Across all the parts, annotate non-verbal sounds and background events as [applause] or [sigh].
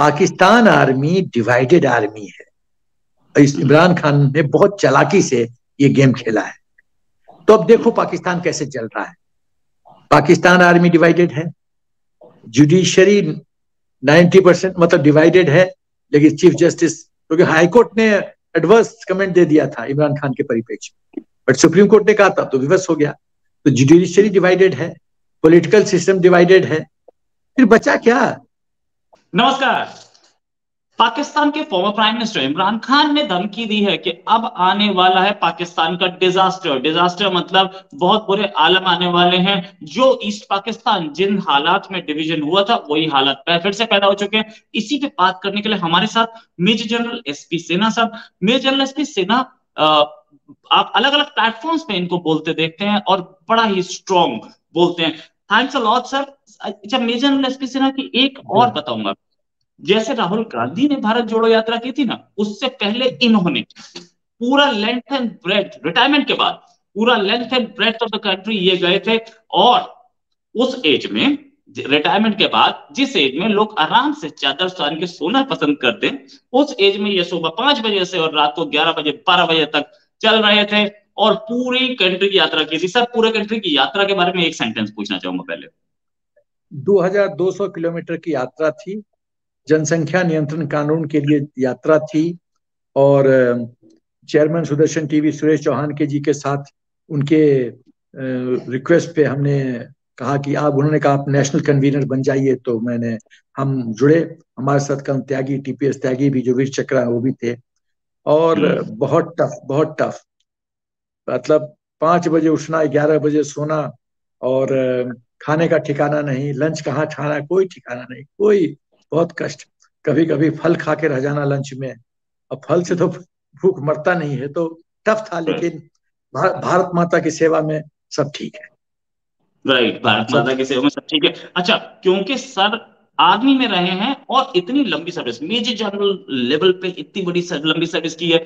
Pakistan army divided army है। इस इमरान खान ने बहुत चलाकी से ये गेम खेला है। तो अब देखो पाकिस्तान कैसे चल रहा है। पाकिस्तान आर्मी डिवाइडेड है। जुडिशरी 90 परसेंट मतलब डिवाइडेड है, लेकिन चीफ जस्टिस, क्योंकि तो हाईकोर्ट ने एडवर्स कमेंट दे दिया था इमरान खान के परिप्रेक्ष्य बट सुप्रीम कोर्ट ने कहा था तो विवश हो गया। तो जुडिशरी डिवाइडेड है पॉलिटिकल सिस्टम डिवाइडेड है। फिर बचा क्या? नमस्कार। पाकिस्तान के former prime minister Imran Khan ने धमकी दी है कि अब आने वाला है पाकिस्तान का डिजास्टर डिजास्टर मतलब बहुत बुरे आलम आने वाले हैं। जो ईस्ट पाकिस्तान जिन हालात में डिवीज़न हुआ था, वही हालात फिर से पैदा हो चुके हैं। इसी पे बात करने के लिए हमारे साथ मेजर जनरल एस पी सेना साहब। मेजर जनरल एसपी सेना आप अलग अलग प्लेटफॉर्म्स पे इनको बोलते देखते हैं और बड़ा ही स्ट्रॉन्ग बोलते हैं। थैंक्स अ लॉट सर अच्छा मेजर जनरल एसपी सेना की एक और बताऊँगा। जैसे राहुल गांधी ने भारत जोड़ो यात्रा की थी ना उससे पहले इन्होंने पूरा लेंथ एंड ब्रेथ रिटायरमेंट के बाद पूरा length and breadth of the country ये गए थे और उस एज में रिटायरमेंट के बाद जिस एज में लोग आराम से चादर स्थान के सोना पसंद करते उस एज में ये सुबह पाँच बजे से और रात को ग्यारह बजे बारह बजे तक चल रहे थे। और पूरी कंट्री की यात्रा की थी। सर पूरे कंट्री की यात्रा के बारे में एक सेंटेंस पूछना चाहूँगा पहले। 2200 किलोमीटर की यात्रा थी। जनसंख्या नियंत्रण कानून के लिए यात्रा थी और चेयरमैन सुदर्शन टीवी सुरेश चौहान के जी के साथ उनके रिक्वेस्ट पे हमने कहा कि आप उन्होंने कहा आप नेशनल कन्वीनर बन जाइए। तो मैंने हम जुड़े। हमारे साथ कम त्यागी टीपीएस त्यागी भी जो वीर चक्रा वो भी थे। और हम्म। बहुत टफ बहुत टफ मतलब पाँच बजे उठना ग्यारह बजे सोना और खाने का ठिकाना नहीं लंच कहाँ खाना कोई ठिकाना नहीं कोई बहुत कष्ट। कभी कभी फल खा के रह जाना लंच में। अब फल से तो भूख मरता नहीं है तो टफ था लेकिन भारत माता की सेवा में सब ठीक है। राइट भारत माता की सेवा में सब ठीक है। अच्छा क्योंकि सर आर्मी में रहे हैं और इतनी लंबी सर्विस मेजर जनरल लेवल पे इतनी बड़ी लंबी सर्विस की है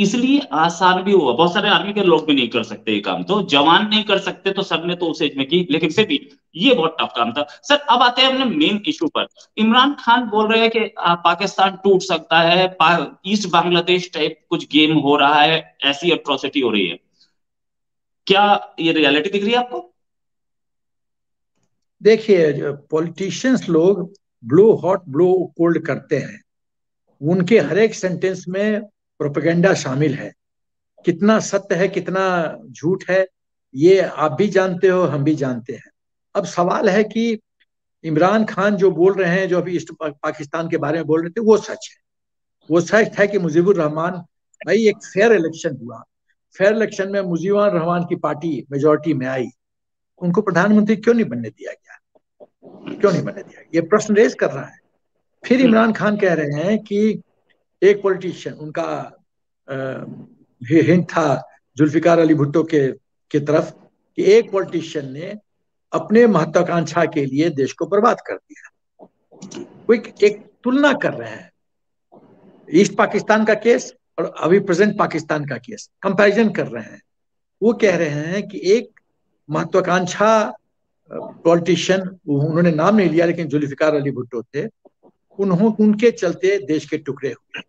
इसलिए आसान भी हुआ। बहुत सारे आर्मी के लोग भी नहीं कर सकते ये काम। तो जवान नहीं कर सकते तो सर ने तो उस एज में की, लेकिन फिर भी ये बहुत टफ काम था। सर अब आते हैं अपने मेन इशू पर। इमरान खान बोल रहे हैं कि पाकिस्तान टूट सकता है ईस्ट बांग्लादेश टाइप कुछ गेम हो रहा है, ऐसी अट्रोसिटी हो रही है। क्या ये रियलिटी दिख रही है आपको? देखिए पॉलिटिशियंस लोग ब्लो हॉट ब्लो कोल्ड करते हैं, उनके हर एक सेंटेंस में प्रोपेगेंडा शामिल है। कितना सत्य है कितना झूठ है ये आप भी जानते हो हम भी जानते हैं। अब सवाल है कि इमरान खान जो बोल रहे हैं जो अभी ईस्ट पाकिस्तान के बारे में बोल रहे थे वो सच है। वो सच है कि मुजीबुर रहमान भाई एक फेयर इलेक्शन हुआ। फेयर इलेक्शन में मुजीबुर रहमान की पार्टी मेजोरिटी में आई। उनको प्रधानमंत्री क्यों नहीं बनने दिया गया? क्यों नहीं बनने दिया ये प्रश्न रेज कर रहा है। फिर इमरान खान कह रहे हैं कि एक पॉलिटिशियन उनका हिंट था जुल्फिकार अली भुट्टो के की तरफ़ कि एक पॉलिटिशियन ने अपने महत्वाकांक्षा के लिए देश को बर्बाद कर दिया। एक, एक तुलना कर रहे हैं। ईस्ट पाकिस्तान का केस और अभी प्रेजेंट पाकिस्तान का केस कंपैरिजन कर रहे हैं। वो कह रहे हैं कि एक महत्वाकांक्षा पॉलिटिशियन उन्होंने नाम नहीं लिया लेकिन जुल्फिकार अली भुट्टो थे। उन्होंने उनके चलते देश के टुकड़े हुए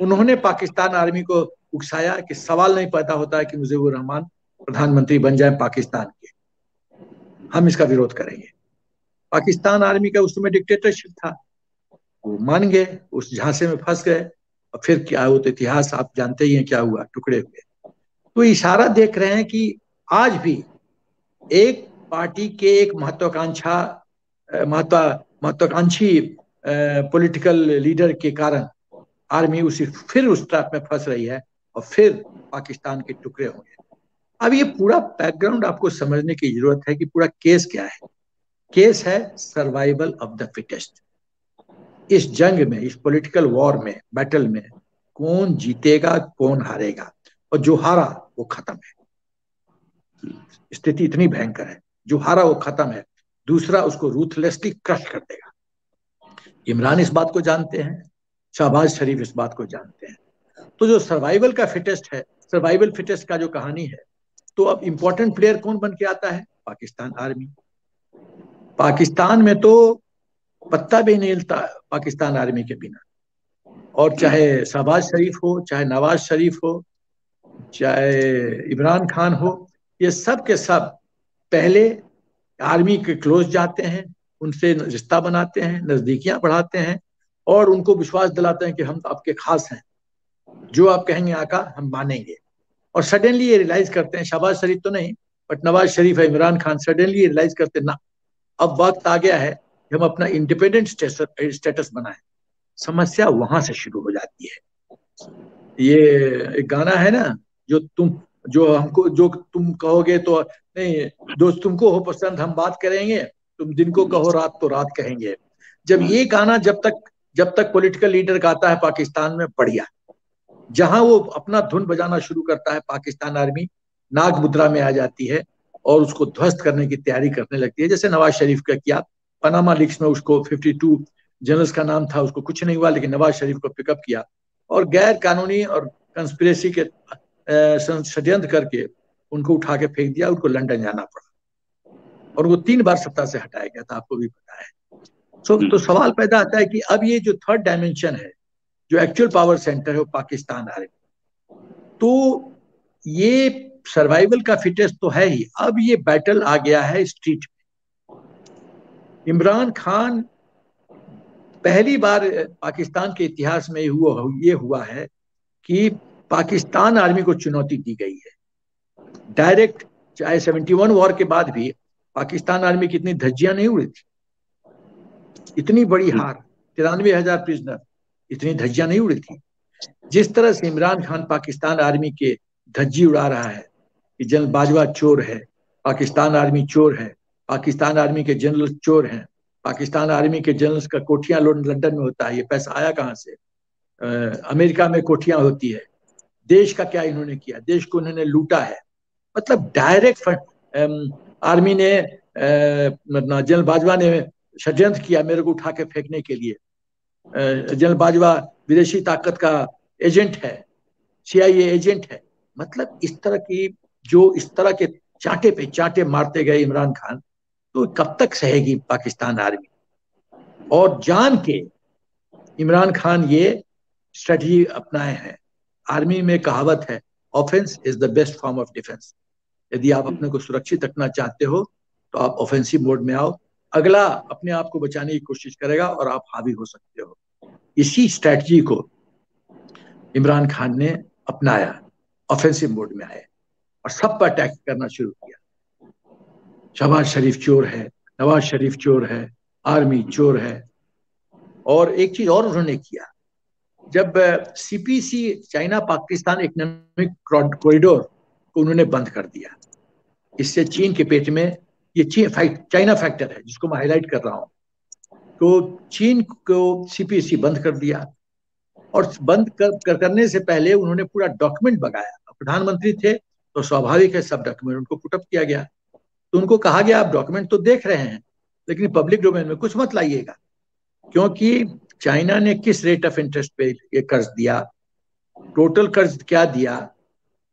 उन्होंने पाकिस्तान आर्मी को उकसाया कि सवाल नहीं पैदा होता है कि मुजीबुर रहमान प्रधानमंत्री बन जाए पाकिस्तान के। हम इसका विरोध करेंगे। पाकिस्तान आर्मी का उस समय डिक्टेटरशिप था। वो मान गए, उस झांसे में फंस गए। और फिर क्या हुआ तो इतिहास, आप जानते ही हैं क्या हुआ, टुकड़े हुए। तो इशारा देख रहे हैं कि आज भी एक पार्टी के एक महत्वाकांक्षा महत्वा, महत्वाकांक्षी पॉलिटिकल लीडर के कारण आर्मी उसी, फिर उस ट्रैप में फंस रही है और फिर पाकिस्तान के टुकड़े होंगे अब ये पूरा बैकग्राउंड आपको समझने की ज़रूरत है कि पूरा केस क्या है। केस है सर्वाइवल ऑफ़ द फिटेस्ट इस जंग में, इस पॉलिटिकल वॉर में बैटल में कौन जीतेगा, कौन हारेगा और जो हारा, वो खत्म है। स्थिति इतनी भयंकर है। जो हारा, वो खत्म है। दूसरा उसको रूथलेसली क्रश कर देगा। इमरान इस बात को जानते हैं, शहबाज शरीफ इस बात को जानते हैं। तो जो सर्वाइवल का फिटेस्ट है सर्वाइवल फिटेस्ट का जो कहानी है तो अब इंपॉर्टेंट प्लेयर कौन बन के आता है? पाकिस्तान आर्मी पाकिस्तान में तो पत्ता भी नहीं हिलता पाकिस्तान आर्मी के बिना। और चाहे शहबाज शरीफ हो, चाहे नवाज़ शरीफ हो, चाहे इमरान खान हो, ये सब के सब पहले आर्मी के क्लोज जाते हैं उनसे रिश्ता बनाते हैं, नजदीकियाँ बढ़ाते हैं और उनको विश्वास दिलाते हैं कि हम आपके खास हैं। जो आप कहेंगे आका, हम मानेंगे। और सडनली ये रियलाइज़ करते हैं शहबाज शरीफ तो नहीं बट नवाज़ शरीफ है, इमरान खान सडनली रियलाइज़ करते ना, अब वक्त आ गया है कि हम अपना इंडिपेंडेंट स्टेटस बनाए। समस्या वहाँ से शुरू हो जाती है। ये एक गाना है ना, जो तुम, जो हमको, जो तुम कहोगे तो नहीं, दोस्त तुमको हो पसंद, हम बात करेंगे तुम दिन को कहो रात तो रात कहेंगे। जब ये गाना जब तक जब तक पॉलिटिकल लीडर गाता है पाकिस्तान में, बढ़िया। जहाँ वो अपना धुन बजाना शुरू करता है पाकिस्तान आर्मी, नाग मुद्रा में आ जाती है और उसको ध्वस्त करने की तैयारी करने लगती है। जैसे नवाज़ शरीफ का किया, पनामा लीक्स में उसको 52 जनरल्स का नाम था, उसको कुछ नहीं हुआ, लेकिन नवाज़ शरीफ को पिकअप किया। और गैर कानूनी और कंस्पिरेसी के षड्यंत्र करके उनको उठा के फेंक दिया, उनको लंदन जाना पड़ा। और वो तीन बार सत्ता से हटाया गया था आपको भी पता है। सो तो सवाल पैदा आता है कि अब ये जो थर्ड डायमेंशन है जो एक्चुअल पावर सेंटर है वो पाकिस्तान आ रही तो ये सर्वाइवल का फिटेस्ट तो है ही। अब ये बैटल आ गया है स्ट्रीट में इमरान खान पहली बार पाकिस्तान के इतिहास में हुआ ये हुआ है कि पाकिस्तान आर्मी को चुनौती दी गई है। डायरेक्ट चाहे 71 वॉर के बाद भी पाकिस्तान आर्मी की इतनी धज्जियाँ नहीं उड़ी थी। इतनी बड़ी हार तिरानवे हज़ार प्रिजनर इतनी धज्जियाँ नहीं उड़ी थी। जिस तरह से इमरान खान पाकिस्तान आर्मी के धज्जी उड़ा रहा है कि जनरल बाजवा चोर है पाकिस्तान आर्मी चोर है पाकिस्तान आर्मी के जनरल चोर हैं पाकिस्तान आर्मी के जनरल्स का कोठियाँ लंदन में होता है ये पैसा आया कहाँ से? आ, अमेरिका में कोठियाँ होती है। देश का क्या इन्होंने किया? देश को इन्होंने लूटा है। मतलब डायरेक्ट आर्मी ने जनरल बाजवा ने षड्यंत्र किया मेरे को उठा के फेंकने के लिए। जनरल बाजवा विदेशी ताकत का एजेंट है सीआईए एजेंट है। मतलब इस तरह की, जो इस तरह के चांटे पे चांटे मारते गए इमरान खान तो कब तक सहेगी पाकिस्तान आर्मी? और जान के इमरान खान ये स्ट्रेटजी अपनाए हैं। आर्मी में कहावत है offence is the best form of defence यदि आप अपने को सुरक्षित रखना चाहते हो तो आप ऑफेंसिव मोड में आओ। अगला अपने आप को बचाने की कोशिश करेगा और आप हावी हो सकते हो। इसी स्ट्रैटेजी को इमरान खान ने अपनाया ऑफेंसिव मोड में आए और सब पर अटैक करना शुरू किया। शहबाज शरीफ चोर है, नवाज़ शरीफ चोर है, आर्मी चोर है। और एक चीज़ और उन्होंने किया। जब CPC China Pakistan economic corridor को उन्होंने बंद कर दिया इससे चीन के पेट में ये चाइना फैक्टर है जिसको मैं हाईलाइट कर रहा हूँ। तो चीन को सीपीसी बंद कर दिया। और बंद कर, कर करने से पहले उन्होंने पूरा डॉक्यूमेंट बगाया प्रधानमंत्री थे तो स्वाभाविक है सब डॉक्यूमेंट उनको पुटअप किया गया। तो उनको कहा गया आप डॉक्यूमेंट तो देख रहे हैं लेकिन पब्लिक डोमेन में कुछ मत लाइएगा। क्योंकि चाइना ने किस रेट ऑफ़ इंटरेस्ट पे ये कर्ज दिया? टोटल कर्ज क्या दिया?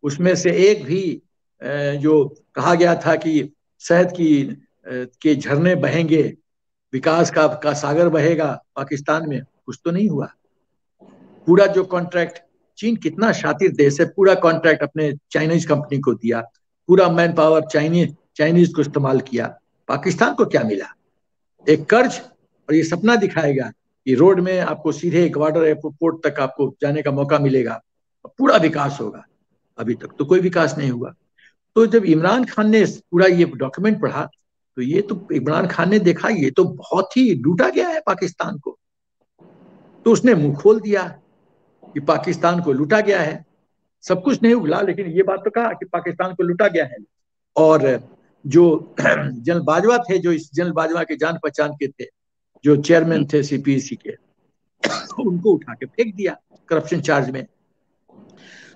उसमें से एक भी जो कहा गया था कि शहद की के झरने बहेंगे, विकास का का सागर बहेगा पाकिस्तान में, कुछ तो नहीं हुआ। पूरा जो कॉन्ट्रैक्ट चीन कितना शातिर देश है, पूरा कॉन्ट्रैक्ट अपने चाइनीज़ कंपनी को दिया, पूरा मैन पावर चाइनीज़ चाइनीज़ को इस्तेमाल किया। पाकिस्तान को क्या मिला? एक कर्ज और ये सपना दिखाएगा कि रोड में आपको सीधे ग्वाडर एयरपोर्ट तक आपको जाने का मौका मिलेगा, पूरा विकास होगा। अभी तक तो कोई विकास नहीं हुआ। तो जब इमरान खान ने पूरा ये डॉक्यूमेंट पढ़ा तो ये तो इमरान खान ने देखा, ये तो बहुत ही लूटा गया है पाकिस्तान को। तो उसने मुँह खोल दिया कि पाकिस्तान को लूटा गया है। सब कुछ नहीं उगला, लेकिन ये बात तो कहा कि पाकिस्तान को लूटा गया है। और जो [clears throat] जनरल बाजवा थे, जो इस जनरल बाजवा के जान पहचान के थे, जो चेयरमैन थे सीपीसी के, [clears throat] उनको उठा के फेंक दिया करप्शन चार्ज में।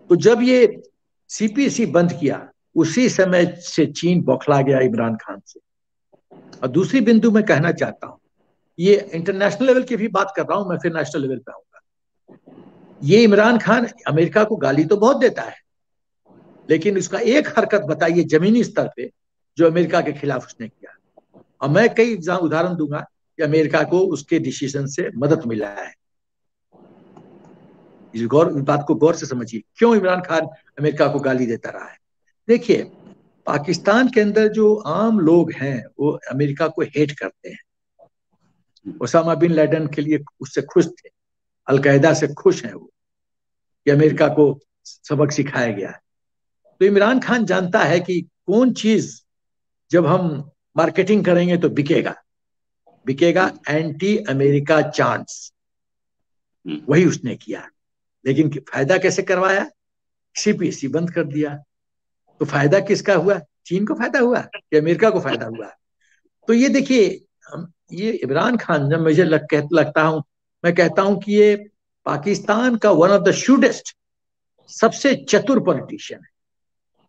तो जब ये सीपीसी बंद किया उसी समय से चीन बौखला गया इमरान खान से। और दूसरी बिंदु मैं कहना चाहता हूँ, ये इंटरनेशनल लेवल की भी बात कर रहा हूँ, मैं फिर नेशनल लेवल पे आऊँगा। ये इमरान खान अमेरिका को गाली तो बहुत देता है, लेकिन उसका एक हरकत बताइए जमीनी स्तर पे जो अमेरिका के खिलाफ उसने किया। और मैं कई उदाहरण दूँगा कि अमेरिका को उसके डिसीज़न से मदद मिला है। इस गौर, इस बात को गौर से समझिए, क्यों इमरान खान अमेरिका को गाली देता रहा है। देखिए पाकिस्तान के अंदर जो आम लोग हैं वो अमेरिका को हेट करते हैं। ओसामा बिन लैडन के लिए उससे खुश थे। अलकायदा से खुश हैं वो कि अमेरिका को सबक सिखाया गया है। तो इमरान खान जानता है कि कौन चीज़ जब हम मार्केटिंग करेंगे तो बिकेगा। बिकेगा एंटी अमेरिका चांस वही उसने किया। लेकिन फ़ायदा कैसे करवाया? सीपीसी बंद कर दिया। तो फ़ायदा किसका हुआ? चीन को फ़ायदा हुआ कि अमेरिका को फ़ायदा हुआ? तो ये देखिए ये इमरान खान जब मुझे लग, कह, लगता हूँ मैं कहता हूँ कि ये पाकिस्तान का वन ऑफ़ द शूडेस्ट सबसे चतुर पॉलिटिशियन है।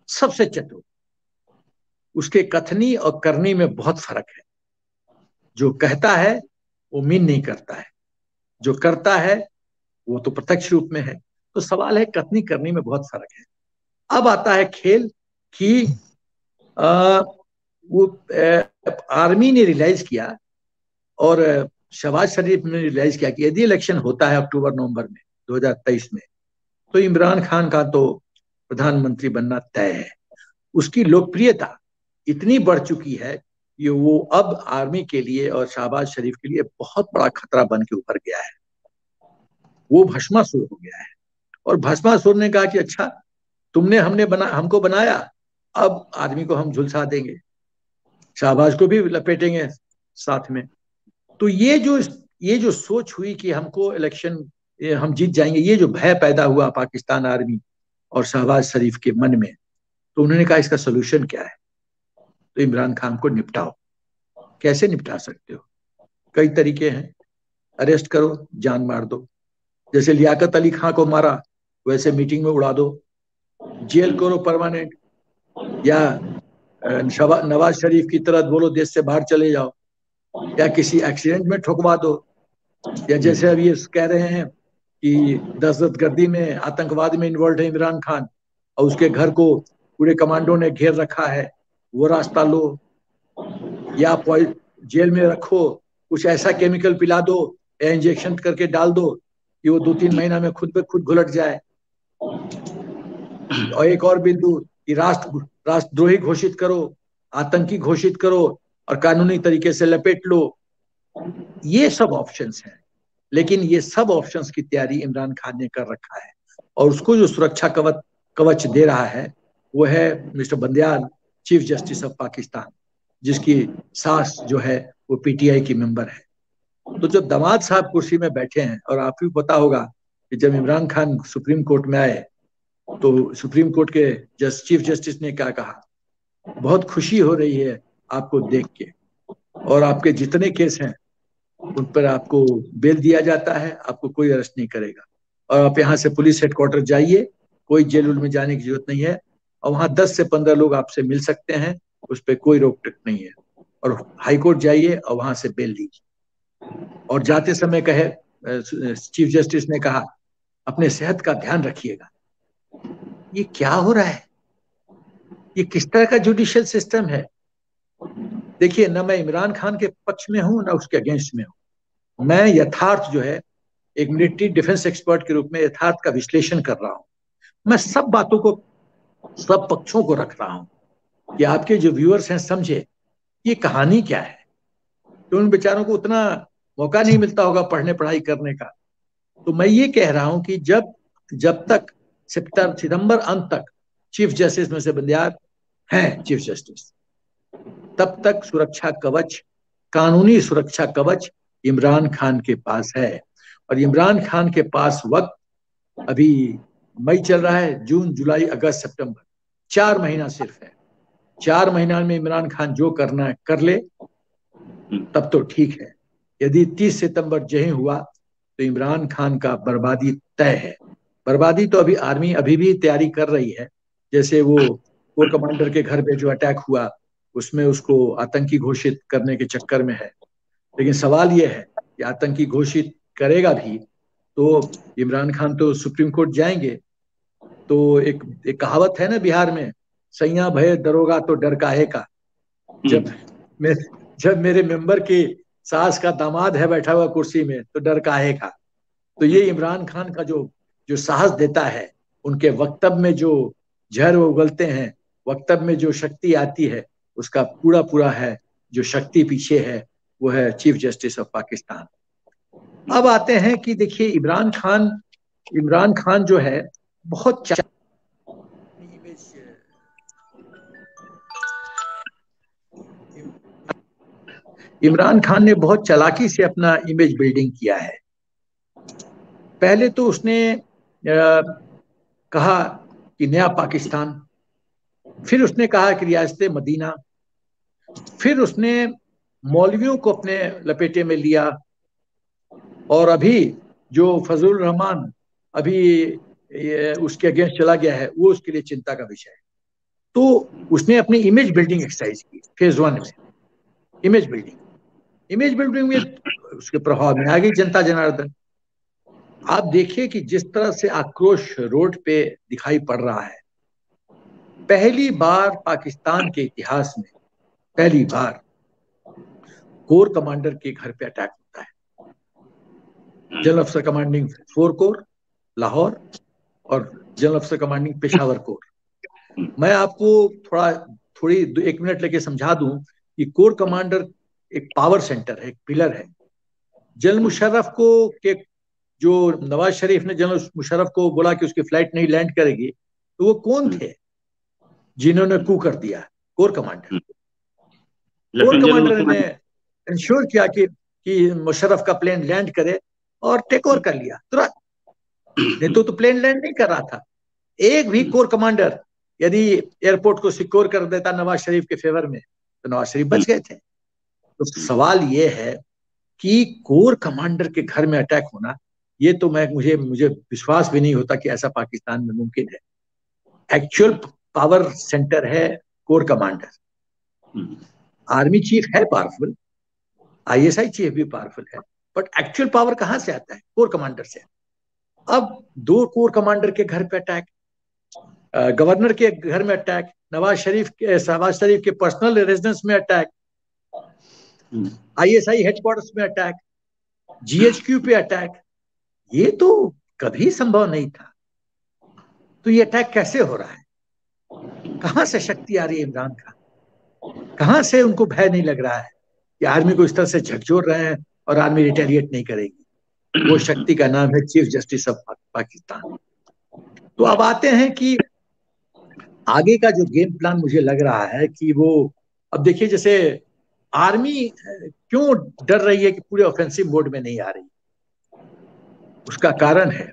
सबसे चतुर। उसके कथनी और करनी में बहुत फ़र्क है। जो कहता है वो मीन नहीं करता है। जो करता है वो तो प्रत्यक्ष रूप में है। तो सवाल है कथनी करनी में बहुत फ़र्क है। अब आता है खेल कि आ, वो आ, आर्मी ने रियलाइज़ किया और शहबाज शरीफ ने रियलाइज़ किया कि यदि इलेक्शन होता है अक्टूबर नवंबर में 2023 में तो इमरान खान का तो प्रधानमंत्री बनना तय है। उसकी लोकप्रियता इतनी बढ़ चुकी है कि वो अब आर्मी के लिए और शहबाज शरीफ के लिए बहुत बड़ा खतरा बन के उभर गया है। वो भस्मासुर हो गया है। और भस्मासुर ने कहा कि अच्छा तुमने हमने बना हमको बनाया अब आदमी को हम झुलसा देंगे। शाहबाज को भी लपेटेंगे साथ में। तो ये जो ये जो सोच हुई कि हमको इलेक्शन हम जीत जाएँगे, ये जो भय पैदा हुआ पाकिस्तान आर्मी और शहबाज शरीफ के मन में तो उन्होंने कहा इसका सोल्यूशन क्या है? तो इमरान खान को निपटाओ। कैसे निपटा सकते हो? कई तरीके हैं। अरेस्ट करो, जान मार दो। जैसे लियाकत अली खां को मारा, वैसे मीटिंग में उड़ा दो। जेल करो परमानेंट या नवाज़ शरीफ की तरह बोलो, देश से बाहर चले जाओ, या किसी एक्सीडेंट में ठुकवा दो, या जैसे अभी ये कह रहे हैं कि दहशत गर्दी में, आतंकवाद में इन्वॉल्व है इमरान खान, और उसके घर को पूरे कमांडो ने घेर रखा है, वो रास्ता लो, या जेल में रखो, कुछ ऐसा केमिकल पिला दो या इंजेक्शन करके डाल दो, कि वो दो तीन महीना में खुद पे खुद घुलट जाए। और एक और बिंदु कि राष्ट्र, राष्ट्रद्रोही घोषित करो, आतंकी घोषित करो और कानूनी तरीके से लपेट लो। ये सब ऑप्शंस हैं। लेकिन ये सब ऑप्शंस की तैयारी इमरान खान ने कर रखा है। और उसको जो सुरक्षा कवच कवच दे रहा है, वो है mister Bandial, chief justice of Pakistan, जिसकी सास जो है, वो पीटीआई की मेंबर है। तो जब दमाद साहब कुर्सी में बैठे हैं और आपको पता होगा कि जब इमरान खान सुप्रीम कोर्ट में आए तो सुप्रीम कोर्ट के जस्ट चीफ जस्टिस ने क्या कहा? बहुत खुशी हो रही है आपको देख के। और आपके जितने केस हैं, उन पर आपको बेल दिया जाता है, आपको कोई अरेस्ट नहीं करेगा। और आप यहाँ से पुलिस हेडक्वार्टर जाइए, कोई जेल उल में जाने की ज़रूरत नहीं है, और वहाँ दस से पंद्रह लोग आपसे मिल सकते हैं, उस पर कोई रोक टोक नहीं है। और हाईकोर्ट जाइए और वहाँ से बेल लीजिए और जाते समय कहे चीफ जस्टिस ने कहा, अपने सेहत का ध्यान रखिएगा। ये क्या हो रहा है? ये किस तरह का जुडिशियल सिस्टम है? देखिए, ना मैं इमरान खान के पक्ष में हूँ, ना उसके अगेंस्ट में हूँ। मैं यथार्थ जो है, एक मिलिट्री डिफेंस एक्सपर्ट के रूप में यथार्थ का विश्लेषण कर रहा हूँ। मैं सब बातों को, सब पक्षों को रख रहा हूँ कि आपके जो व्यूअर्स हैं, समझे, ये कहानी क्या है? तो उन बेचारों को उतना मौका नहीं मिलता होगा पढ़ने, पढ़ाई करने का। तो मैं ये कह रहा हूँ कि जब जब तक सितंबर अंत तक चीफ जस्टिस में से बंदियार हैं चीफ जस्टिस। तब तक सुरक्षा कवच, कानूनी सुरक्षा कवच इमरान खान के पास है। और इमरान खान के पास वक्त अभी मई चल रहा है, जून, जुलाई, अगस्त, सितंबर। चार महीना सिर्फ़ है। चार महीना में इमरान खान जो करना है, कर ले, तब तो ठीक है। यदि तीस सितंबर जही हुआ तो इमरान खान का बर्बादी तय है। बर्बादी तो अभी आर्मी अभी भी तैयारी कर रही है। जैसे वो कोर कमांडर के घर पे जो अटैक हुआ उसमें उसको आतंकी घोषित करने के चक्कर में है। लेकिन सवाल यह है कि आतंकी घोषित करेगा भी तो इमरान खान तो सुप्रीम कोर्ट जाएँगे। तो एक एक कहावत है ना बिहार में सैया भय दरोगा तो डर काहे का? जब मेरे जब मेरे मेंबर की सास का दामाद है बैठा हुआ कुर्सी में तो डर काहे का? तो ये इमरान खान का जो जो साहस देता है, उनके वक्तव्य में जो जहर वो उगलते हैं, वक्तव्य में जो शक्ति आती है, उसका पूरा पूरा है, जो शक्ति पीछे है, वो है चीफ जस्टिस ऑफ़ पाकिस्तान। अब आते हैं कि देखिए, इमरान खान इमरान खान जो है, बहुत इमरान खान ने बहुत चलाकी से अपना इमेज बिल्डिंग किया है। पहले तो उसने कहा कि नया पाकिस्तान। फिर उसने कहा कि रियासत मदीना। फिर उसने मौलवियों को अपने लपेटे में लिया। और अभी जो फजल रहमान अभी उसके अगेंस्ट चला गया है, वो उसके लिए चिंता का विषय है। तो उसने अपनी इमेज बिल्डिंग एक्सरसाइज की फ़ेज़ वन में। इमेज बिल्डिंग इमेज बिल्डिंग में उसके प्रभाव में आ गई जनता जनार्दन। आप देखिए कि जिस तरह से आक्रोश रोड पे दिखाई पड़ रहा है, पहली बार पाकिस्तान के इतिहास में, पहली बार कोर कमांडर के घर पे अटैक होता है। जनरल अफसर कमांडिंग फोर कोर, लाहौर, और जनरल अफसर कमांडिंग पेशावर कोर। मैं आपको थोड़ा, थोड़ी एक मिनट लेके समझा दूँ कि कोर कमांडर एक पावर सेंटर है, एक पिलर है। जनरल मुशर्रफ को, के जो नवाज़ शरीफ ने जनरल मुशरफ को बोला कि उसकी फ़्लाइट नहीं लैंड करेगी तो वो कौन थे जिन्होंने कू कर दिया? Corps commander. कोर कमांडर ने इंश्योर किया कि कि मुशर्रफ का प्लेन लैंड करे और टेक ओवर कर लिया। तुरंत। नहीं तो, तो प्लेन लैंड नहीं कर रहा था। एक भी कोर कमांडर यदि एयरपोर्ट को सिक्योर कर देता नवाज़ शरीफ के फेवर में तो नवाज़ शरीफ बच गए थे। तो सवाल ये है कि कोर कमांडर के घर में अटैक होना ये तो मैं मुझे मुझे विश्वास भी नहीं होता कि ऐसा पाकिस्तान में मुमकिन है। एक्चुअल पावर सेंटर है कोर कमांडर आर्मी चीफ है पावरफुल आईएसआई चीफ भी पावरफुल है। बट एक्चुअल पावर कहाँ से आता है? कोर कमांडर से। अब दो कोर कमांडर के घर पे अटैक गवर्नर के घर में अटैक नवाज़ शरीफ के शहबाज शरीफ के पर्सनल रेजिडेंस में अटैक आईएसआई हेडक्वार्टर्स में अटैक जीएचक्यू पे अटैक ये तो कभी संभव नहीं था। तो ये अटैक कैसे हो रहा है? कहाँ से शक्ति आ रही है इमरान खान? कहाँ से उनको भय नहीं लग रहा है कि आर्मी को इस तरह से झकझोर रहे हैं और आर्मी रिटेलिएट नहीं करेगी? वो शक्ति का नाम है चीफ जस्टिस ऑफ़ पाकिस्तान तो अब आते हैं कि आगे का जो गेम प्लान मुझे लग रहा है कि वो, अब देखिए जैसे आर्मी क्यों डर रही है कि पूरे ऑफेंसिव मोड में नहीं आ रही? उसका कारण है।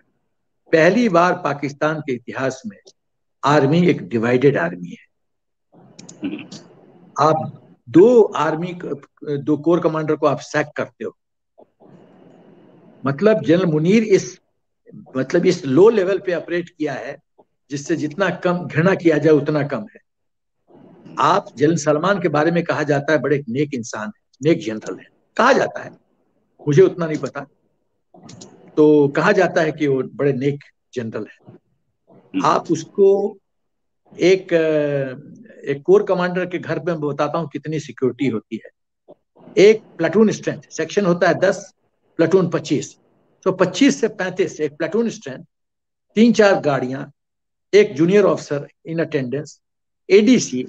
पहली बार पाकिस्तान के इतिहास में आर्मी एक डिवाइडेड आर्मी है। आप दो आर्मी दो कोर कमांडर को आप सैक करते हो। मतलब जनरल मुनीर इस मतलब इस लो लेवल पे ऑपरेट किया है, जिससे जितना कम घृणा किया जाए, उतना कम है। आप जनरल सलमान के बारे में कहा जाता है, बड़े नेक इंसान है, नेक जनरल है। कहा जाता है? मुझे उतना नहीं पता। तो कहा जाता है कि वो बड़े नेक जनरल है। आप उसको एक एक कोर कमांडर के घर में बताता हूँ कितनी सिक्योरिटी होती है। एक प्लाटून स्ट्रेंथ सेक्शन होता है दस प्लाटून पच्चीस। तो पच्चीस से पैंतीस एक प्लाटून स्ट्रेंथ तीन चार गाड़ियाँ एक junior officer in attendance ADC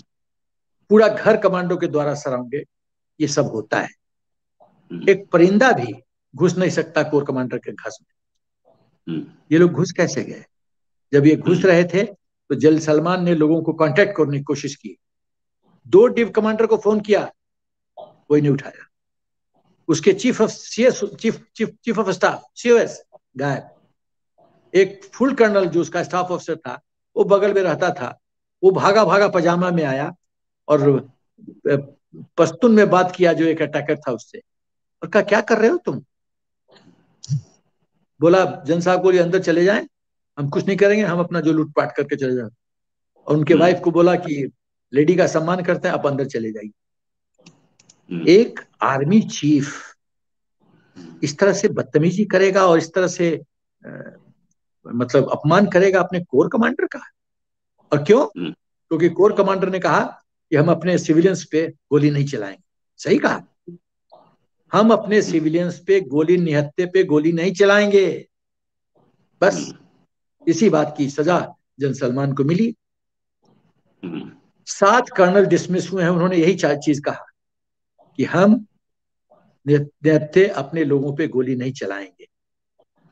पूरा घर कमांडो के द्वारा सराउंडेड ये सब होता है। हम्म। एक परिंदा भी घुस नहीं सकता कोर कमांडर के घास में। हम्म। ये लोग घुस कैसे गए? जब ये घुस रहे थे तो जल सलमान ने लोगों को कांटेक्ट करने की कोशिश की। दो डिव कमांडर को फ़ोन किया कोई नहीं उठाया। उसके chief of CS chief chief chief of staff COS गायब। एक फुल कर्नल जो उसका स्टाफ ऑफिसर था वो बगल में रहता था। वो भागा भागा पजामा में आया और पश्तून में बात किया जो एक अटैकर था उससे। और कहा क्या कर रहे हो तुम? बोला जन साहब को अंदर चले जाएँ। हम कुछ नहीं करेंगे हम अपना जो लूटपाट करके चले जाए। और उनके वाइफ हम्म। को बोला कि लेडी का सम्मान करते हैं आप अंदर चले जाइए। हम्म। एक आर्मी चीफ इस तरह से बदतमीजी करेगा और इस तरह से आ, मतलब अपमान करेगा अपने कोर कमांडर का। और क्यों? हम्म। क्योंकि कोर कमांडर ने कहा कि हम अपने सिविलियंस पे गोली नहीं चलाएँगे। सही कहा? हम अपने सिविलियंस पे गोली निहत्ते पे गोली नहीं चलाएँगे। बस इसी बात की सजा जन सलमान को मिली। सात कर्नल डिसमिस हुए हैं उन्होंने यही चीज़ कहा कि हम निहत्ते अपने लोगों पे गोली नहीं चलाएँगे।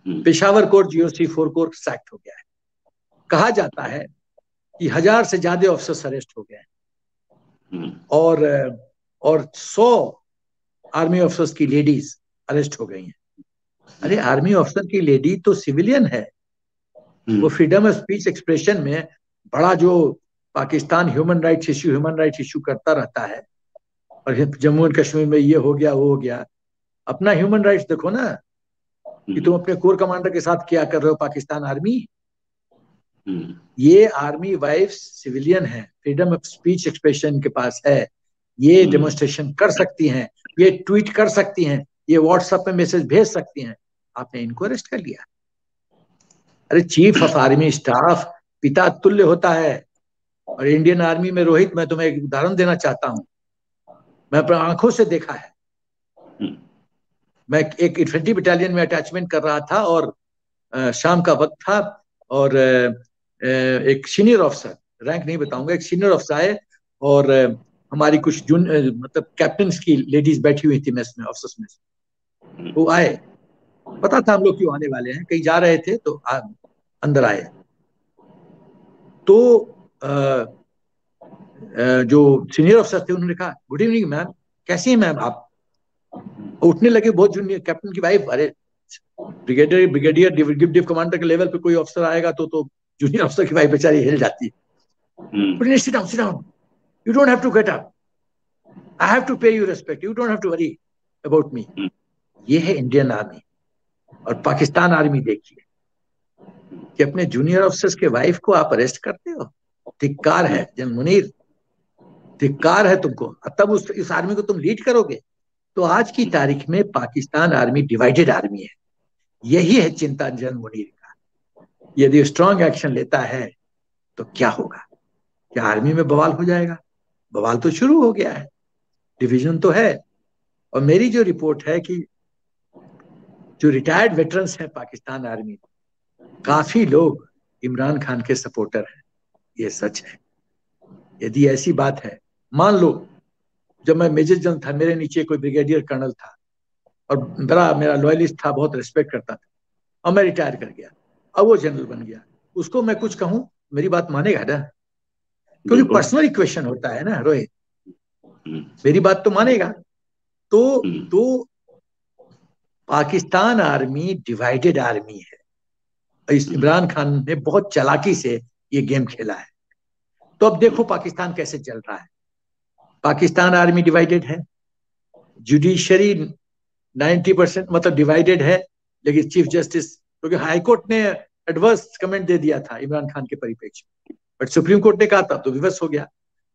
Peshawar corps GOC four corps sacked हो गया है। कहा जाता है कि हज़ार से ज़्यादा ऑफिसर्स अरेस्ट हो गए हैं। और और सौ आर्मी ऑफिसर्स की लेडीज़ अरेस्ट हो गई हैं। अरे आर्मी ऑफिसर की लेडी तो सिविलियन है। वो फ्रीडम ऑफ़ स्पीच एक्सप्रेशन में बड़ा जो Pakistan human rights issue human rights issue करता रहता है। और जम्मू एंड कश्मीर में ये हो गया वो हो गया। अपना ह्यूमन राइट्स देखो ना कि तुम अपने कोर कमांडर के साथ क्या कर रहे हो पाकिस्तान आर्मी? ये आर्मी वाइफ सिविलियन है। फ्रीडम ऑफ़ स्पीच एक्सप्रेशन के पास है। ये डेमोन्स्ट्रेशन कर सकती हैं। ये ट्वीट कर सकती हैं ये व्हाट्सएप में मैसेज भेज सकती हैं। आपने इनको अरेस्ट कर लिया। अरे चीफ ऑफ़ आर्मी स्टाफ पिता तुल्य होता है। और इंडियन आर्मी में रोहित मैं तुम्हें एक उदाहरण देना चाहता हूँ। मैं अपने आँखों से देखा है। हम्म। मैं एक इन्फेंट्री बटालियन में अटैचमेंट कर रहा था और शाम का वक्त था और एक सीनियर ऑफिसर रैंक नहीं बताऊँगा एक सीनियर ऑफिसर आए और हमारी कुछ जून मतलब कैप्टन की लेडीज़ बैठी हुई थी मेस में ऑफिसर्स में। वो आए। पता था हम लोग क्यों आने वाले हैं? कहीं जा रहे थे तो आ, अंदर आए। तो आ, आ, जो सीनियर ऑफिसर थे उन्होंने कहा गुड इवनिंग मैम कैसी हैं मैम आप? उठने लगे बहुत जूनियर कैप्टन की वाइफ अरे ब्रिगेडियर ब्रिगेडियर डिव कमांडर के लेवल पे कोई ऑफिसर आएगा तो तो जूनियर ऑफिसर की वाइफ बेचारी हिल जाती है। Down you don't have to get up I have to pay you respect you don't have to worry about me ये है इंडियन आर्मी और पाकिस्तान आर्मी देखिए कि अपने जूनियर ऑफिसर्स के वाइफ को आप अरेस्ट करते हो? धिक्कार है जन मुनीर। धिक्कार है तुमको। तब उस इस आर्मी को तुम लीड करोगे। तो आज की तारीख में पाकिस्तान आर्मी डिवाइडेड आर्मी है। यही है चिंता जन मुनीर का। यदि स्ट्रांग एक्शन लेता है तो क्या होगा? क्या आर्मी में बवाल हो जाएगा? बवाल तो शुरू हो गया है। डिवीज़न तो है। और मेरी जो रिपोर्ट है कि जो रिटायर्ड वेटरन्स हैं पाकिस्तान आर्मी काफ़ी लोग इमरान खान के सपोर्टर हैं। ये सच है। यदि ऐसी बात है, मान लो, जब मैं मेजर जनरल था, मेरे नीचे कोई ब्रिगेडियर कर्नल था, और बड़ा मेरा लॉयलिस्ट था, बहुत रिस्पेक्ट करता था और मैं रिटायर कर गया, अब वो जनरल बन गया, उसको मैं कुछ कहूँ, मेरी बात मानेगा ना? क्योंकि पर्सनल इक्वेशन होता है ना रोहित। हम्म। मेरी बात तो मानेगा। तो हम्म। तो पाकिस्तान आर्मी डिवाइडेड आर्मी है। इस इमरान खान ने बहुत चलाकी से ये गेम खेला है। तो अब देखो पाकिस्तान कैसे चल रहा है। पाकिस्तान आर्मी डिवाइडेड है। जुडिशरी 90 परसेंट मतलब डिवाइडेड है। लेकिन चीफ जस्टिस क्योंकि तो हाईकोर्ट ने एडवर्स कमेंट दे दिया था इमरान खान के परिप्रेक्ष्य बट सुप्रीम कोर्ट ने कहा था तो विवश हो गया।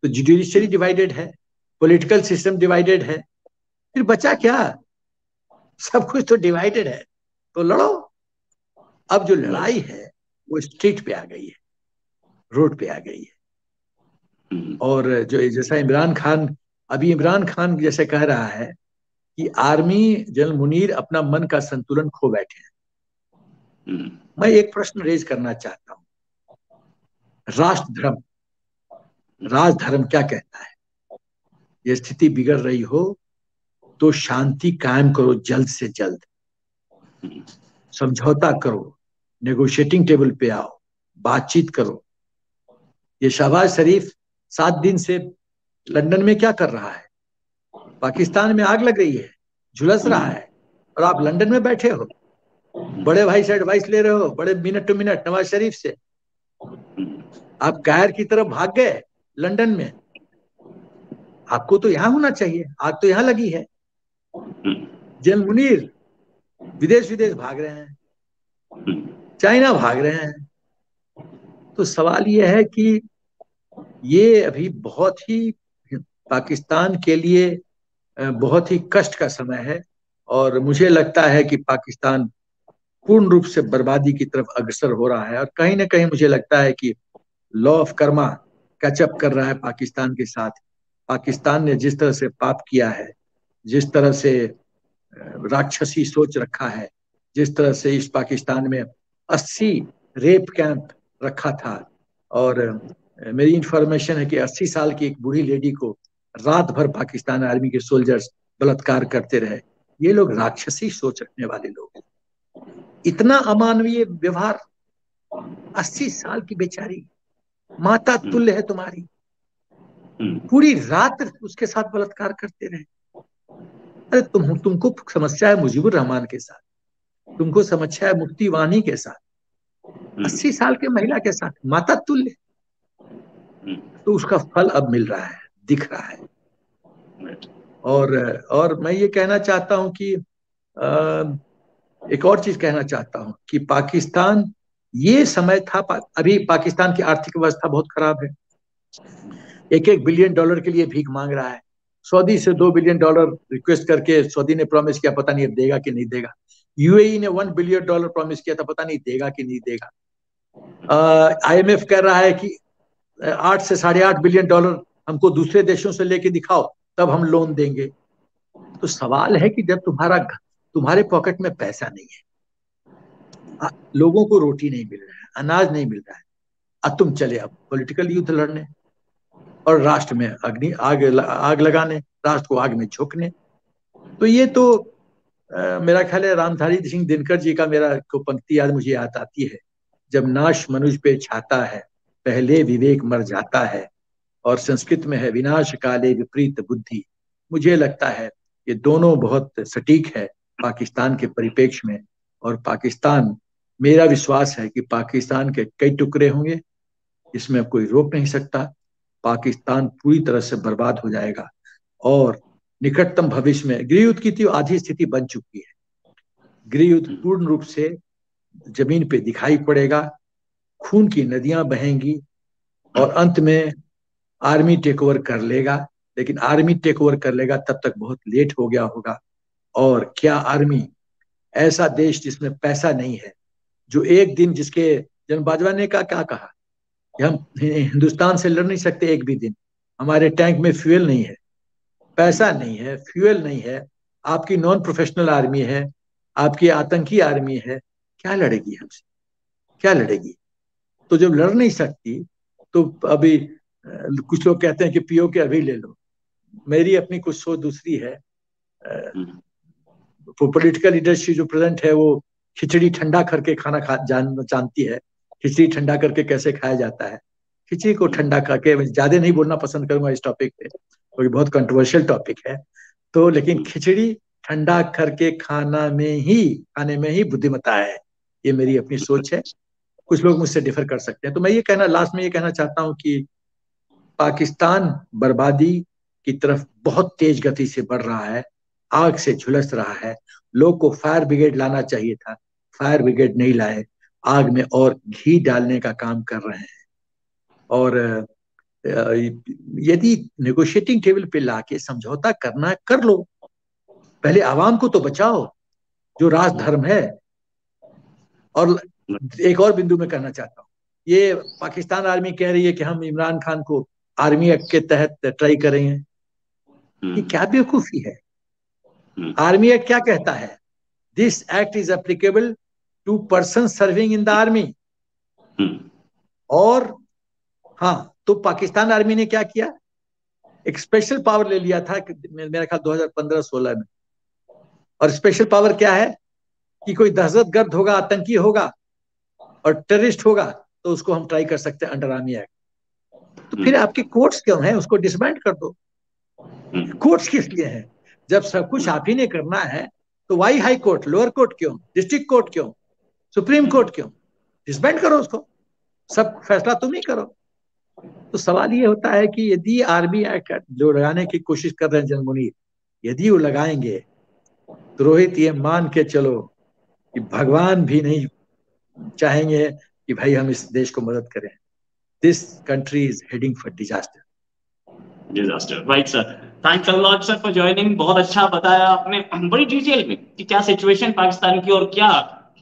तो जुडिशरी डिवाइडेड है पॉलिटिकल सिस्टम डिवाइडेड है। फिर बचा क्या? सब कुछ तो डिवाइडेड है। तो लड़ो। अब जो लड़ाई है वो स्ट्रीट पे आ गई है रोड पे आ गई है। और जो जैसा इमरान खान अभी इमरान खान जैसे कह रहा है कि आर्मी जनरल मुनीर अपना मन का संतुलन खो बैठे हैं। हम्म। मैं एक प्रश्न रेज करना चाहता हूँ। राष्ट्र धर्म राजधर्म क्या कहता है? ये स्थिति बिगड़ रही हो तो शांति कायम करो, जल्द से जल्द। समझौता करो नेगोशिएटिंग टेबल पे आओ, बातचीत करो। ये शहबाज शरीफ सात दिन से लंदन में क्या कर रहा है? पाकिस्तान में आग लग रही है, झुलस रहा है, और आप लंदन में बैठे हो। बड़े भाई से एडवाइस ले रहे हो, बड़े minute to minute Nawaz Sharif से। आप कायर की तरफ़ भाग गए लंदन में। आपको तो यहाँ होना चाहिए। आग तो यहाँ लगी है। जन मुनीर, विदेश विदेश भाग रहे हैं। चाइना भाग रहे हैं। तो सवाल यह है कि ये अभी बहुत ही पाकिस्तान के लिए बहुत ही कष्ट का समय है और मुझे लगता है कि पाकिस्तान पूर्ण रूप से बर्बादी की तरफ़ अग्रसर हो रहा है और कहीं ना कहीं मुझे लगता है कि लॉ ऑफ़ कर्मा कैचअप कर रहा है पाकिस्तान के साथ। पाकिस्तान ने जिस तरह से पाप किया है, जिस तरह से राक्षसी सोच रखा है, जिस तरह से इस पाकिस्तान में 80 रेप कैंप रखा था और मेरी इंफॉर्मेशन है कि 80 साल की एक बूढ़ी लेडी को रात भर पाकिस्तान आर्मी के सोल्जर्स बलात्कार करते रहे। ये लोग राक्षसी सोच रखने वाले लोग इतना अमानवीय व्यवहार 80 साल की बेचारी माता हम्म। तुल्य है तुम्हारी। हम्म। पूरी रात उसके साथ बलात्कार करते रहे। अरे तुम तुमको समस्या है मुजीबुर रहमान के साथ। तुमको समस्या है मुफ्ती वानी के साथ। हम्म। अस्सी साल के महिला के साथ माता तुल्य। तो उसका फल अब मिल रहा है दिख रहा है। और और मैं ये कहना चाहता हूँ कि आ, एक और चीज़ कहना चाहता हूँ कि पाकिस्तान ये समय था अभी पाकिस्तान की आर्थिक व्यवस्था बहुत खराब है। एक एक बिलियन डॉलर के लिए भीख मांग रहा है। सऊदी से दो बिलियन डॉलर रिक्वेस्ट करके सऊदी ने प्रॉमिस किया, पता नहीं देगा कि नहीं देगा। यूएई ने वन बिलियन डॉलर प्रॉमिस किया था, पता नहीं देगा कि नहीं देगा। आईएमएफ कह रहा है कि आठ से साढ़े आठ बिलियन डॉलर हमको दूसरे देशों से लेके दिखाओ, तब हम लोन देंगे। तो सवाल है कि जब तुम्हारा तुम्हारे पॉकेट में पैसा नहीं है लोगों को रोटी नहीं मिल रहा है अनाज नहीं मिल रहा है। अब तुम चले अब पॉलिटिकल युद्ध लड़ने और राष्ट्र में अग्नि आग आग लगाने राष्ट्र को आग में झोंकने। तो ये तो आ, मेरा ख्याल है रामधारी सिंह दिनकर जी का मेरा को पंक्ति याद मुझे याद आती है। जब नाश मनुष्य पे छाता है पहले विवेक मर जाता है और संस्कृत में है विनाश काले विपरीत बुद्धि। मुझे लगता है ये दोनों बहुत सटीक है पाकिस्तान के परिपेक्ष में और पाकिस्तान मेरा विश्वास है कि पाकिस्तान के कई टुकड़े होंगे, इसमें कोई रोक नहीं सकता। पाकिस्तान पूरी तरह से बर्बाद हो जाएगा और निकटतम भविष्य में गृह युद्ध की थी आधी स्थिति बन चुकी है। गृह युद्ध पूर्ण रूप से ज़मीन पे दिखाई पड़ेगा, खून की नदियाँ बहेंगी और अंत में आर्मी टेक ओवर कर लेगा। लेकिन आर्मी टेक ओवर कर लेगा, तब तक बहुत लेट हो गया होगा। और क्या आर्मी ऐसा देश जिसमें पैसा नहीं है जो एक दिन जिसके जन बाजवा ने का क्या कहा? हम हिंदुस्तान से लड़ नहीं सकते एक भी दिन। हमारे टैंक में फ्यूल नहीं है पैसा नहीं है फ्यूल नहीं है आपकी नॉन प्रोफेशनल आर्मी है आपकी आतंकी आर्मी है क्या लड़ेगी हमसे? क्या लड़ेगी? तो जब लड़ नहीं सकती तो अभी कुछ लोग कहते हैं कि पीओ के अभी ले लो। मेरी अपनी कुछ सोच दूसरी है। पॉलिटिकल लीडरशिप जो प्रेजेंट है वो खिचड़ी ठंडा करके खाना खा, जान, जानती है, खिचड़ी ठंडा करके कैसे खाया जाता है। खिचड़ी को ठंडा करके ज़्यादा नहीं बोलना पसंद करूँगा इस टॉपिक पे, क्योंकि तो बहुत कंट्रोवर्शियल टॉपिक है। तो लेकिन खिचड़ी ठंडा करके खाना में ही, खाने में ही बुद्धिमता है, ये मेरी अपनी सोच है। कुछ लोग मुझसे डिफर कर सकते हैं। तो मैं ये कहना लास्ट में ये कहना चाहता हूँ कि पाकिस्तान बर्बादी की तरफ़ बहुत तेज गति से बढ़ रहा है। आग से झुलस रहा है। लोग को फायर ब्रिगेड लाना चाहिए था। फायर ब्रिगेड नहीं लाए। आग में और घी डालने का काम कर रहे हैं। और यदि नेगोशिएटिंग टेबल पे लाके समझौता करना कर लो पहले आवाम को तो बचाओ जो राज धर्म है। और एक और बिंदु में कहना चाहता हूँ। ये पाकिस्तान आर्मी कह रही है कि हम इमरान खान को आर्मी एक्ट के तहत ट्राई करेंगे। ये हम्म। क्या बेवकूफ़ी है। आर्मी एक्ट क्या कहता है? This act is applicable to person serving in the army और हाँ तो पाकिस्तान आर्मी ने क्या किया? एक स्पेशल पावर ले लिया था मेरा ख्याल 2015-16 में। और स्पेशल पावर क्या है? कि कोई दहशत गर्द होगा आतंकी होगा और टेररिस्ट होगा तो उसको हम ट्राई कर सकते हैं अंडर आर्मी एक्ट तो फिर हम्म। आपके कोर्ट्स क्यों है? उसको डिसबैंड कर दो। कोर्ट्स हम्म। किस लिए है? जब सब कुछ आप ही ने करना है तो why high court lower court क्यों? डिस्ट्रिक्ट कोर्ट क्यों? सुप्रीम कोर्ट क्यों? डिसबैंड करो उसको। सब फैसला तुम ही करो। तो सवाल ये होता है कि यदि आर्मी एक्ट जो लगाने की कोशिश कर रहे हैं जनमुनीर यदि वो लगाएँगे तो रोहित ये मान के चलो कि भगवान भी नहीं चाहेंगे कि भाई हम इस देश को मदद करें। This country is heading for disaster disaster right sir thanks lot sir for joining बहुत अच्छा बताया आपने। बड़ी डिटेल में कि क्या सिचुएशन पाकिस्तान की और क्या,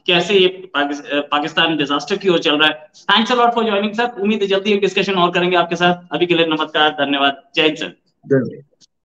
कैसे ये पाकिस्तान डिजास्टर की ओर चल रहा है। Thanks lot for joining sir उम्मीद है जल्दी एक डिस्कशन और करेंगे आपके साथ। अभी के लिए नमस्कार, धन्यवाद। जय हिंद सर